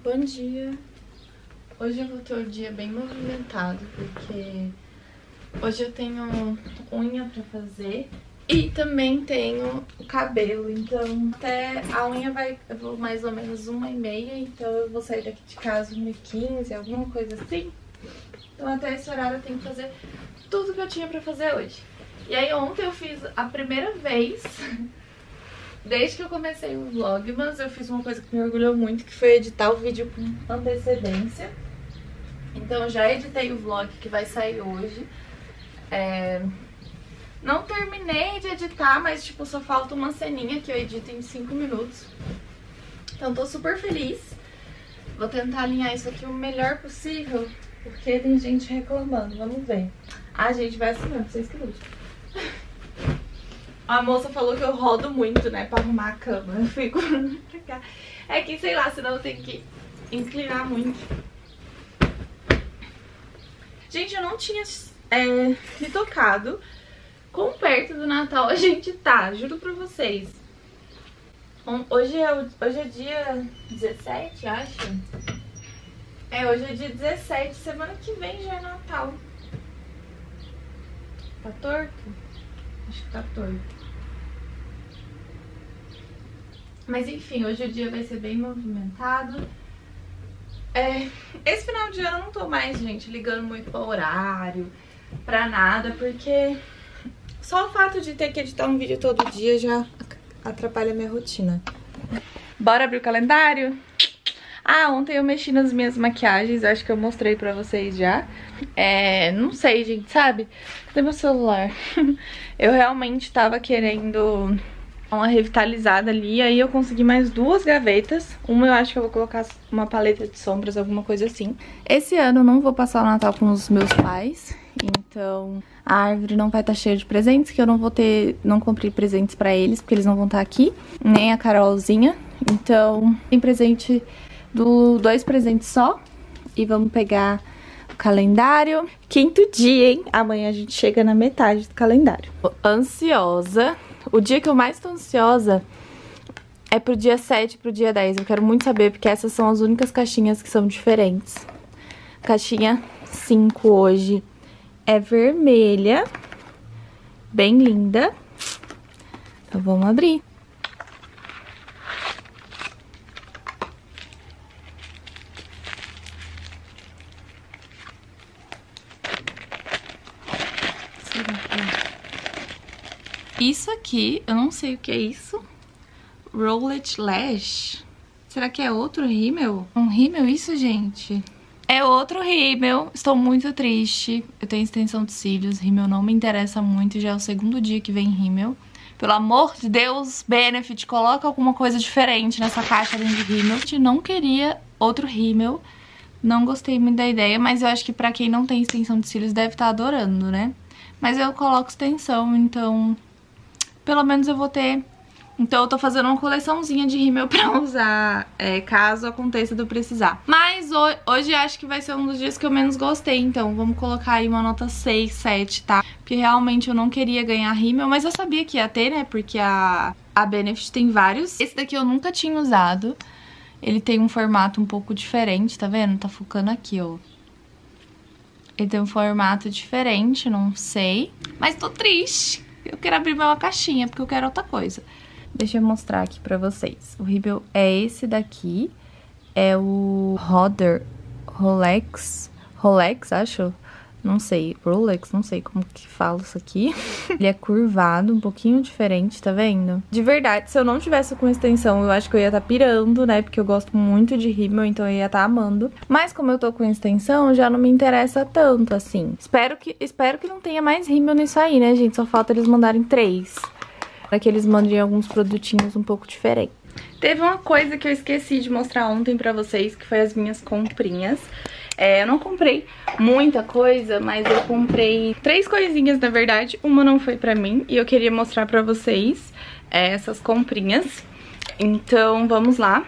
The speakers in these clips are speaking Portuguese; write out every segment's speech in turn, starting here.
Bom dia. Hoje eu vou ter o dia bem movimentado, porque hoje eu tenho unha pra fazer e também tenho o cabelo, então até a unha vai, eu vou mais ou menos uma e meia, então eu vou sair daqui de casa uma e quinze, alguma coisa assim. Então até esse horário eu tenho que fazer tudo que eu tinha pra fazer hoje. E aí ontem eu fiz a primeira vez, desde que eu comecei o vlog, mas eu fiz uma coisa que me orgulhou muito, que foi editar o vídeo com antecedência. Então já editei o vlog que vai sair hoje. É... Não terminei de editar, mas tipo, só falta uma ceninha que eu edito em 5 minutos. Então tô super feliz. Vou tentar alinhar isso aqui o melhor possível, porque tem gente reclamando. Vamos ver. Ah, gente, vai assim mesmo, vocês que lutam. A moça falou que eu rodo muito, né, pra arrumar a cama. Eu fico pra cá. É que, sei lá, senão eu tenho que inclinar muito. Gente, eu não tinha é, me tocado quão perto do Natal a gente tá, juro pra vocês. Hoje é, hoje é dia 17, acho. É, hoje é dia 17, semana que vem já é Natal. Tá torto? Acho que tá torto. Mas enfim, hoje o dia vai ser bem movimentado. É, esse final de ano eu não tô mais, gente, ligando muito pra horário, pra nada, porque só o fato de ter que editar um vídeo todo dia já atrapalha minha rotina. Bora abrir o calendário? Ah, ontem eu mexi nas minhas maquiagens, acho que eu mostrei pra vocês já. É, não sei, gente, sabe? Cadê meu celular? eu realmente tava querendo uma revitalizada ali, aí eu consegui mais duas gavetas. Uma eu acho que eu vou colocar uma paleta de sombras, alguma coisa assim. Esse ano eu não vou passar o Natal com os meus pais, então a árvore não vai estar tá cheia de presentes, que eu não vou ter, não comprei presentes pra eles, porque eles não vão estar tá aqui, nem a Carolzinha. Então tem presente do dois presentes só, e vamos pegar o calendário. Quinto dia, hein? Amanhã a gente chega na metade do calendário. Ansiosa o dia que eu mais tô ansiosa é pro dia 7 e pro dia 10. Eu quero muito saber, porque essas são as únicas caixinhas que são diferentes. Caixinha 5 hoje é vermelha, bem linda. Então vamos abrir. Isso aqui, eu não sei o que é isso. Rollet Lash. Será que é outro rímel? Um rímel isso, gente? É outro rímel. Estou muito triste. Eu tenho extensão de cílios. Rímel não me interessa muito. Já é o segundo dia que vem rímel. Pelo amor de Deus, Benefit, coloca alguma coisa diferente nessa caixa de rímel. Eu não queria outro rímel. Não gostei muito da ideia, mas eu acho que pra quem não tem extensão de cílios deve estar tá adorando, né? Mas eu coloco extensão, então pelo menos eu vou ter... Então eu tô fazendo uma coleçãozinha de rímel pra usar, é, caso aconteça de eu precisar. Mas hoje acho que vai ser um dos dias que eu menos gostei, então vamos colocar aí uma nota 6, 7, tá? Porque realmente eu não queria ganhar rímel, mas eu sabia que ia ter, né? Porque a, a Benefit tem vários. Esse daqui eu nunca tinha usado. Ele tem um formato um pouco diferente, tá vendo? Tá focando aqui, ó. Ele tem um formato diferente, não sei. Mas tô triste eu quero abrir uma caixinha, porque eu quero outra coisa. Deixa eu mostrar aqui pra vocês. O rímel é esse daqui. É o Roder Rolex. Rolex, acho? Não sei. Rolex, não sei como que fala isso aqui. Ele é curvado, um pouquinho diferente, tá vendo? De verdade, se eu não tivesse com extensão, eu acho que eu ia estar tá pirando, né? Porque eu gosto muito de rímel, então eu ia estar tá amando. Mas como eu tô com extensão, já não me interessa tanto, assim. Espero que, espero que não tenha mais rímel nisso aí, né, gente? Só falta eles mandarem três. Para que eles mandem alguns produtinhos um pouco diferentes. Teve uma coisa que eu esqueci de mostrar ontem pra vocês, que foi as minhas comprinhas. É, eu não comprei muita coisa, mas eu comprei três coisinhas, na verdade. Uma não foi pra mim e eu queria mostrar pra vocês é, essas comprinhas. Então, vamos lá.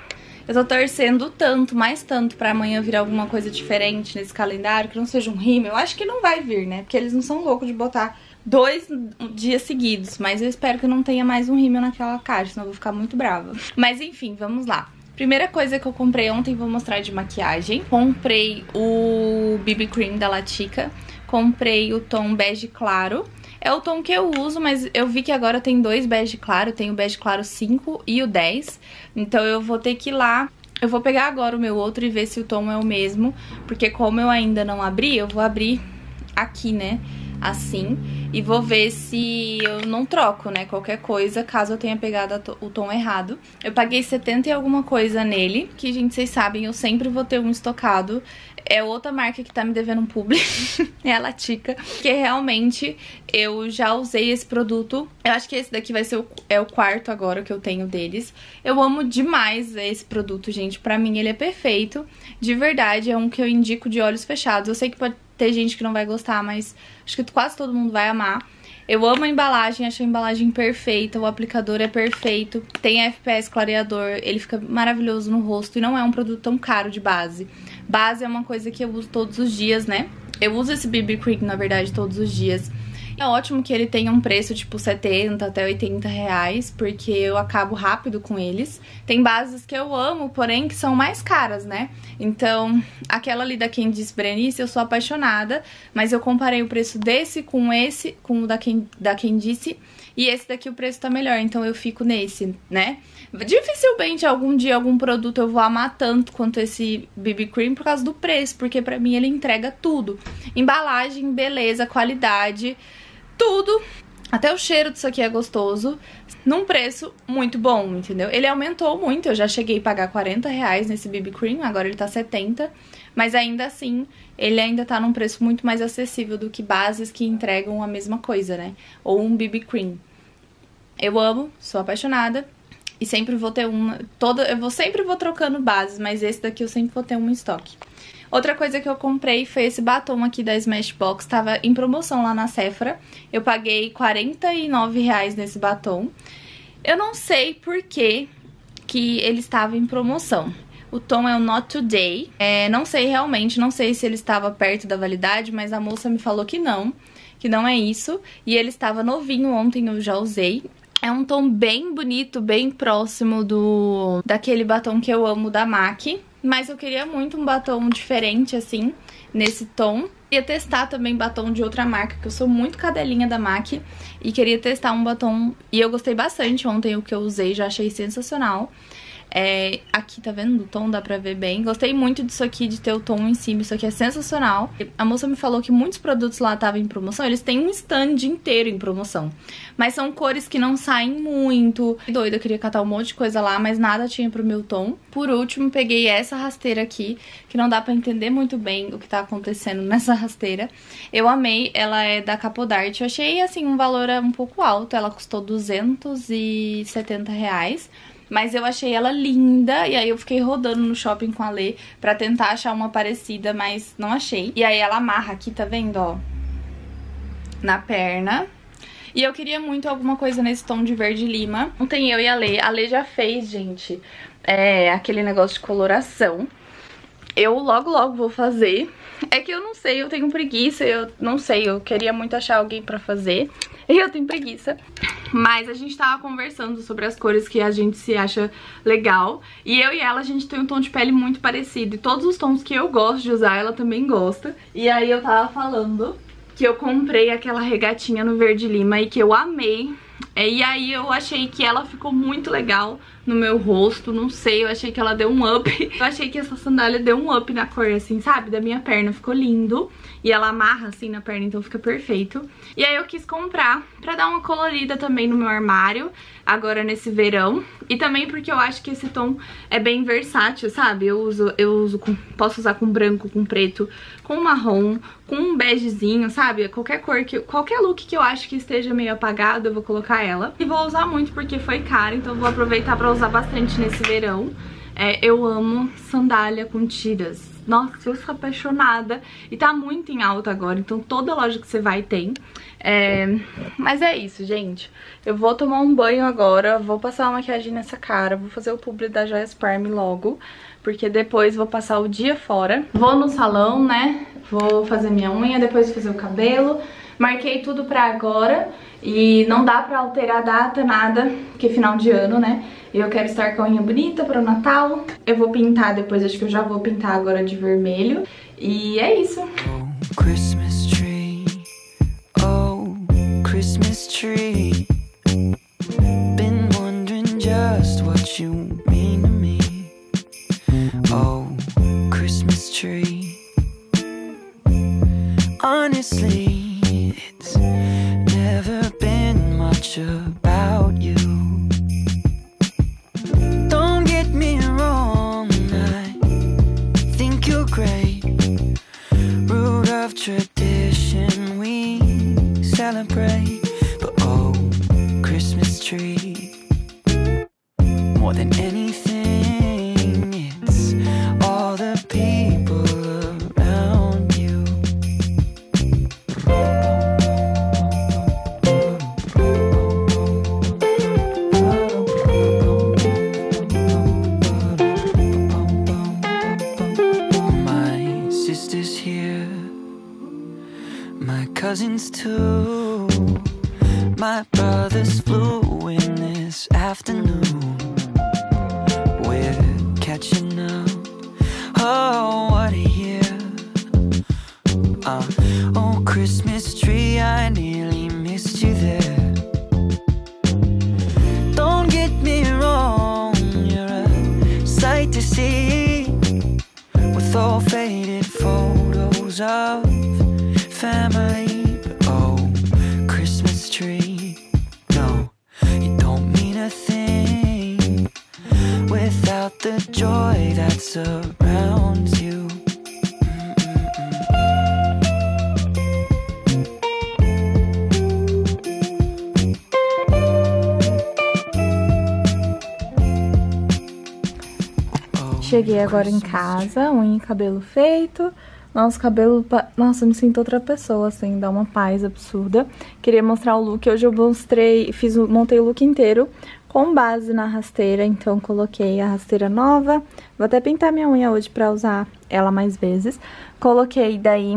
Eu tô torcendo tanto, mais tanto, pra amanhã vir alguma coisa diferente nesse calendário, que não seja um rímel. Eu acho que não vai vir, né? Porque eles não são loucos de botar dois dias seguidos. Mas eu espero que não tenha mais um rímel naquela caixa, senão eu vou ficar muito brava. Mas enfim, vamos lá. Primeira coisa que eu comprei ontem, vou mostrar de maquiagem. Comprei o BB Cream da Latica. Comprei o tom bege claro. É o tom que eu uso, mas eu vi que agora tem dois bege claro. Tem o bege claro 5 e o 10. Então eu vou ter que ir lá eu vou pegar agora o meu outro e ver se o tom é o mesmo, porque como eu ainda não abri, eu vou abrir aqui, né, assim, e vou ver se eu não troco, né, qualquer coisa, caso eu tenha pegado o tom errado. Eu paguei 70 e alguma coisa nele, que, gente, vocês sabem, eu sempre vou ter um estocado é outra marca que tá me devendo um publi, é a Latica, que realmente eu já usei esse produto. Eu acho que esse daqui vai ser o, é o quarto agora que eu tenho deles. Eu amo demais esse produto, gente. Pra mim ele é perfeito. De verdade, é um que eu indico de olhos fechados. Eu sei que pode ter gente que não vai gostar, mas acho que quase todo mundo vai amar. Eu amo a embalagem, acho a embalagem perfeita, o aplicador é perfeito, tem FPS clareador, ele fica maravilhoso no rosto e não é um produto tão caro de base. Base é uma coisa que eu uso todos os dias, né? Eu uso esse BB Cream, na verdade, todos os dias. É ótimo que ele tenha um preço tipo 70 até 80 reais, porque eu acabo rápido com eles. Tem bases que eu amo, porém que são mais caras, né? Então, aquela ali da Candice Berenice eu sou apaixonada, mas eu comparei o preço desse com esse, com o da, Ken, da e esse daqui o preço tá melhor, então eu fico nesse, né? Dificilmente algum dia algum produto eu vou amar tanto quanto esse BB Cream por causa do preço, porque pra mim ele entrega tudo. Embalagem, beleza, qualidade tudo. Até o cheiro disso aqui é gostoso, num preço muito bom, entendeu? Ele aumentou muito, eu já cheguei a pagar 40 reais nesse BB Cream, agora ele tá 70, mas ainda assim, ele ainda tá num preço muito mais acessível do que bases que entregam a mesma coisa, né? Ou um BB Cream. Eu amo, sou apaixonada, e sempre vou ter uma, toda, eu vou sempre vou trocando bases, mas esse daqui eu sempre vou ter um em estoque. Outra coisa que eu comprei foi esse batom aqui da Smashbox, tava em promoção lá na Sephora. Eu paguei R$49,00 nesse batom. Eu não sei por que, que ele estava em promoção. O tom é o Not Today. É, não sei realmente, não sei se ele estava perto da validade, mas a moça me falou que não, que não é isso. E ele estava novinho ontem, eu já usei. É um tom bem bonito, bem próximo do daquele batom que eu amo da MAC. Mas eu queria muito um batom diferente, assim, nesse tom. Queria testar também batom de outra marca, que eu sou muito cadelinha da MAC. E queria testar um batom... E eu gostei bastante ontem o que eu usei, já achei sensacional. É, aqui, tá vendo? O tom dá pra ver bem. Gostei muito disso aqui, de ter o tom em cima. Isso aqui é sensacional. A moça me falou que muitos produtos lá estavam em promoção. Eles têm um stand inteiro em promoção. Mas são cores que não saem muito. Doida, eu queria catar um monte de coisa lá, mas nada tinha pro meu tom. Por último, peguei essa rasteira aqui, que não dá pra entender muito bem o que tá acontecendo nessa rasteira. Eu amei, ela é da Capodart. Eu achei, assim, um valor um pouco alto. Ela custou 270 reais. Mas eu achei ela linda e aí eu fiquei rodando no shopping com a Lê pra tentar achar uma parecida, mas não achei. E aí ela amarra aqui, tá vendo, ó? Na perna. E eu queria muito alguma coisa nesse tom de verde lima. Ontem eu e a Lê, a Lê já fez, gente, é, aquele negócio de coloração. Eu logo, logo vou fazer. É que eu não sei, eu tenho preguiça, eu não sei, eu queria muito achar alguém pra fazer. E eu tenho preguiça. Mas a gente tava conversando sobre as cores que a gente se acha legal. E eu e ela, a gente tem um tom de pele muito parecido. E todos os tons que eu gosto de usar, ela também gosta. E aí eu tava falando que eu comprei aquela regatinha no verde lima e que eu amei. É, e aí eu achei que ela ficou muito legal no meu rosto, não sei, eu achei que ela deu um up. Eu achei que essa sandália deu um up na cor, assim, sabe? Da minha perna, ficou lindo. E ela amarra assim na perna, então fica perfeito. E aí eu quis comprar pra dar uma colorida também no meu armário, agora nesse verão. E também porque eu acho que esse tom é bem versátil, sabe? Eu uso, eu uso com, posso usar com branco, com preto, com marrom, com um begezinho, sabe? Qualquer cor, que, qualquer look que eu acho que esteja meio apagado, eu vou colocar ela. E vou usar muito porque foi cara, então vou aproveitar pra usar bastante nesse verão. É, eu amo sandália com tiras. Nossa, eu sou apaixonada. E tá muito em alta agora, então toda loja que você vai tem. É... Mas é isso, gente. Eu vou tomar um banho agora, vou passar uma maquiagem nessa cara, vou fazer o publi da Joias Parme logo. Porque depois vou passar o dia fora. Vou no salão, né? Vou fazer minha unha, depois fazer o cabelo Marquei tudo pra agora e não dá pra alterar a data, nada, porque é final de ano, né? Eu quero estar com a unha bonita pro Natal. Eu vou pintar depois, acho que eu já vou pintar agora de vermelho. E é isso. Christmas tree. Been wondering just what you mean to me. Oh, Christmas tree. Honestly, more than anything. It's all the people around you. My sister's here, my cousins too. My brothers flew in this afternoon. Of family. But oh, Christmas tree, no, you don't mean a thing without the joy that surrounds you. Cheguei agora em casa, unha e cabelo feito. Nosso cabelo, nossa, eu me sinto outra pessoa, assim, dá uma paz absurda. Queria mostrar o look, hoje eu mostrei, fiz, montei o look inteiro com base na rasteira, então coloquei a rasteira nova. Vou até pintar minha unha hoje pra usar ela mais vezes. Coloquei daí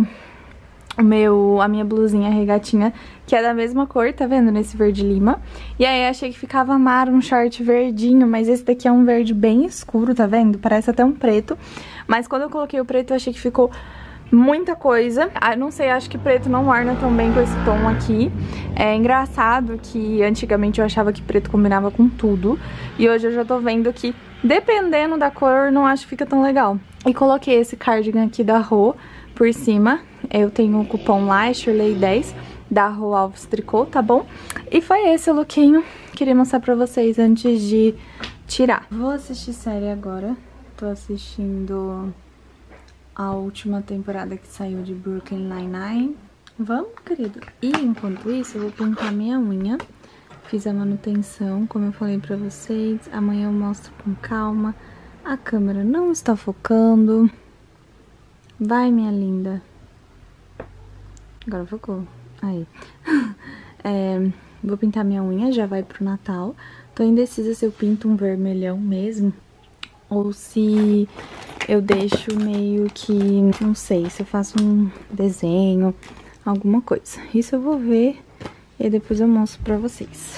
meu, a minha blusinha regatinha, que é da mesma cor, tá vendo? Nesse verde lima. E aí achei que ficava amaro um short verdinho, mas esse daqui é um verde bem escuro, tá vendo? Parece até um preto. Mas quando eu coloquei o preto, eu achei que ficou muita coisa. Ah, não sei, acho que preto não orna tão bem com esse tom aqui. É engraçado que antigamente eu achava que preto combinava com tudo. E hoje eu já tô vendo que, dependendo da cor, não acho que fica tão legal. E coloquei esse cardigan aqui da Rô por cima. Eu tenho o cupom lá, Shirley 10 da Rô Alves Tricô, tá bom? E foi esse o lookinho. Queria mostrar pra vocês antes de tirar. Vou assistir série agora. Tô assistindo a última temporada que saiu de Brooklyn Nine-Nine. Vamos, querido? E enquanto isso, eu vou pintar minha unha. Fiz a manutenção, como eu falei pra vocês. Amanhã eu mostro com calma. A câmera não está focando. Vai, minha linda. Agora focou. Aí. É, vou pintar minha unha, já vai pro Natal. Tô indecisa se eu pinto um vermelhão mesmo. Ou se eu deixo meio que, não sei, se eu faço um desenho, alguma coisa. Isso eu vou ver e depois eu mostro pra vocês.